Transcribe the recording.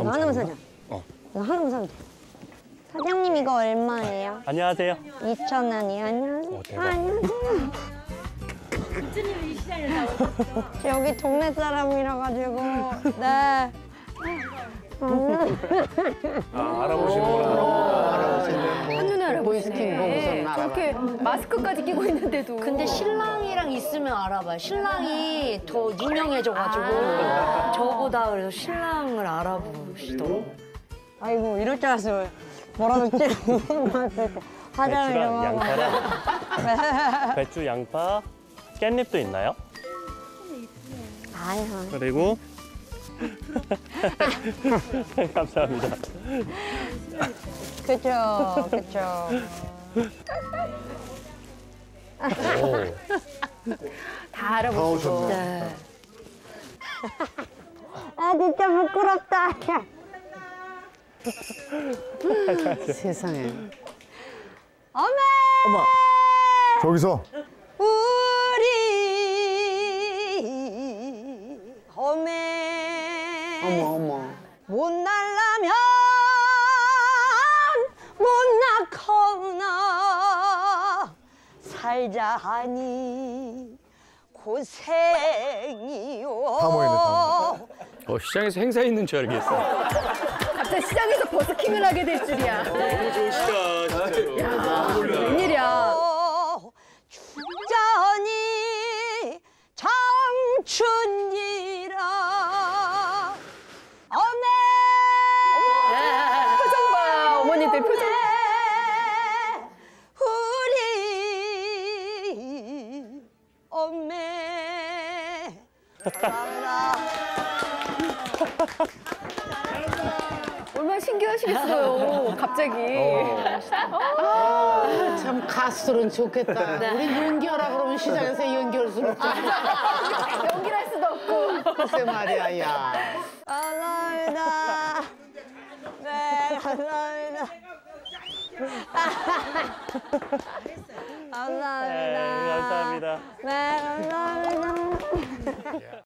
이거 하나만 사자. 어. 이거 하나만 사면 돼. 사장님 이거 얼마예요? 안녕하세요. 2천 원이요. 안녕하세요. 어, 대박. 아, 안녕하세요. 여기 동네 사람이라 가지고 네. 아, 알아보시는구나. 한눈에 알아보시네. 보이스킨 보고서는 알아봐. 저렇게 마스크까지 끼고 있는데도. 근데 신랑이랑 있으면 알아봐요. 신랑이 더 유명해져가지고 저보다 그래서 신랑을 알아보시더라고요. 아이고 이럴 줄 알았어요. 뭐라도 찌르고 좀 배추랑 하고. 양파랑 배추, 양파, 깻잎도 있나요? 아유. 그리고 감사합니다. 그죠, 그죠. 오, 다 알아보시고. 네. 아 진짜 부끄럽다. 세상에. 어메! 저기서 우리 어메 어머 어머. 못 날라면 못 낳거나 살자 하니 고생이요 다 모이네, 다 어, 시장에서 행사 있는 줄 알겠어요. 갑자기 시장에서 버스킹을 하게 될 줄이야. 너무 좋으시다, 진짜로. 웬일이야. 죽자니 장춘이라 어메 표정 봐, 어머니들 표정. 우리 어메 얼마나 신기하시겠어요, 갑자기. 참 가수들은 좋겠다. 우리 연기하라 그러면 시장에서 연기할 수는 없잖아. 연기를 할 수도 없고. 글쎄 말이야, 야. 감사합니다 네 감사합니다 감사합니다 네, 감사합니다. 네 감사합니다